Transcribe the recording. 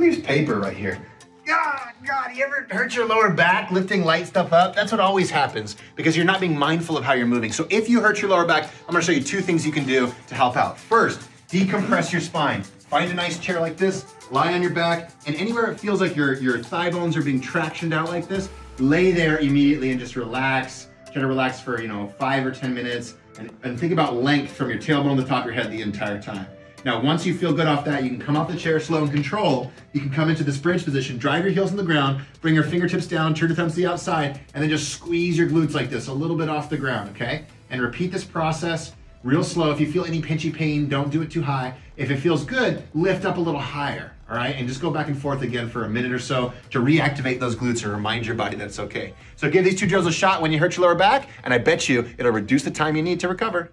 these paper right here. God, God, you ever hurt your lower back lifting light stuff up? That's what always happens because you're not being mindful of how you're moving. So if you hurt your lower back, I'm gonna show you two things you can do to help out. First, decompress your spine. Find a nice chair like this, lie on your back, and anywhere it feels like your, your thigh bones are being tractioned out like this, lay there immediately and just relax. Try to relax for, you know, five or 10 minutes and, and think about length from your tailbone to the top of your head the entire time. Now, once you feel good off that, you can come off the chair slow and control. You can come into this bridge position, drive your heels on the ground, bring your fingertips down, turn your thumbs to the outside, and then just squeeze your glutes like this, a little bit off the ground, okay? And repeat this process real slow. If you feel any pinchy pain, don't do it too high. If it feels good, lift up a little higher, all right? And just go back and forth again for a minute or so to reactivate those glutes and remind your body that it's okay. So give these two drills a shot when you hurt your lower back, and I bet you it'll reduce the time you need to recover.